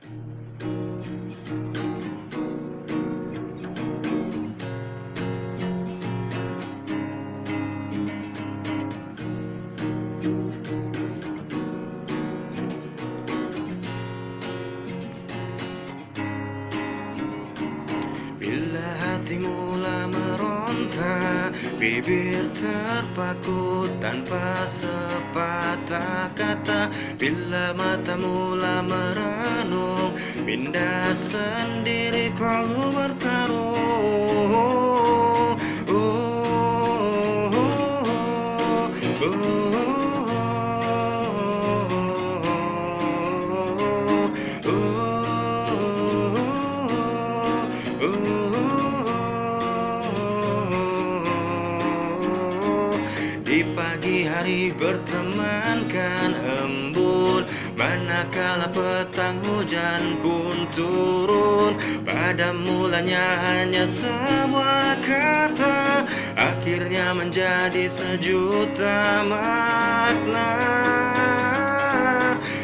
Bila hati mula meronta Bibir terpaku tanpa sepatah kata. Bila mata mula merenung Minda sendiri perlu bertaruh Di pagi hari bertemankan embun Manakala petang hujan pun turun. Pada mulanya hanya sebuah kata Akhirnya menjadi sejuta makna.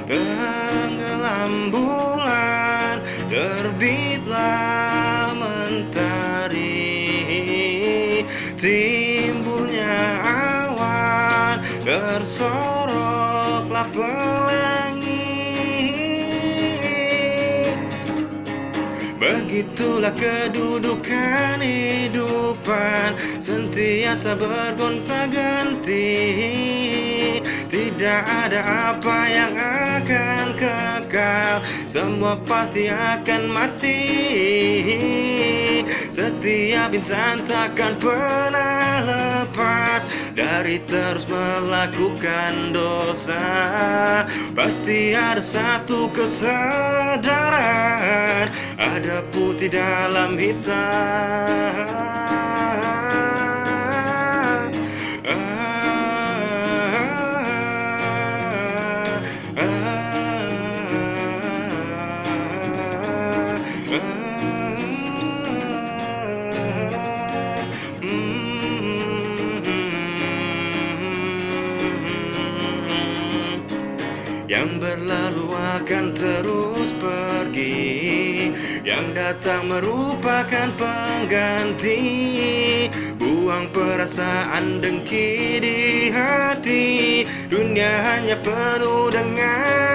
Tenggelam bulan Terbitlah mentari Tersoroklah pelangi Begitulah kedudukan hidupan. Sentiasa bergonta ganti. Tidak ada apa yang akan kekal. Semua pasti akan mati. Setiap insan takkan pernah Dari terus melakukan dosa. Pasti ada satu kesadaran Ada putih dalam hitam Yang berlalu akan terus pergi. Yang datang merupakan pengganti. Buang perasaan dengki di hati. Dunia hanya penuh dengan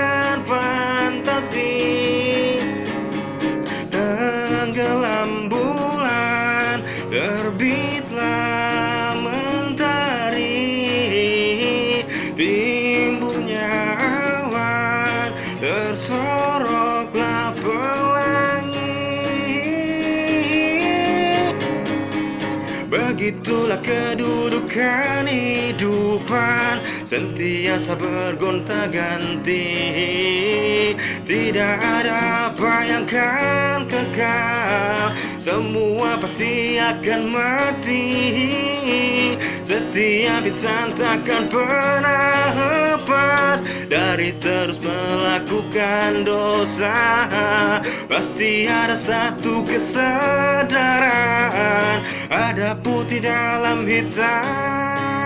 Begitulah kedudukan hidupan. Sentiasa bergonta ganti. Tidak ada apa yang kan kekal. Semua pasti akan mati. Setiap insan takkan pernah lepas Dari terus melakukan dosa. Pasti ada satu kesadaran. Ada putih dalam hitam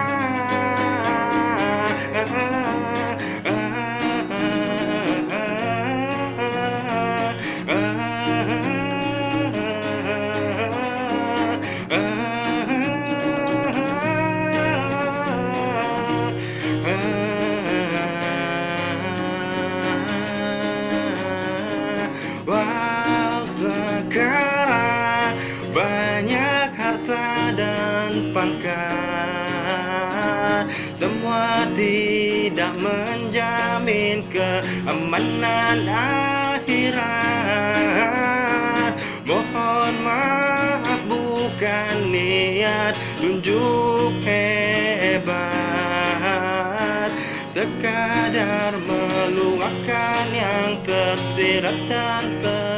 Sekarang banyak harta dan pangkat. Semua tidak menjamin keamanan akhirat. Mohon maaf bukan niat tunjuk hebat. Sekadar meluahkan yang tersirat dan ter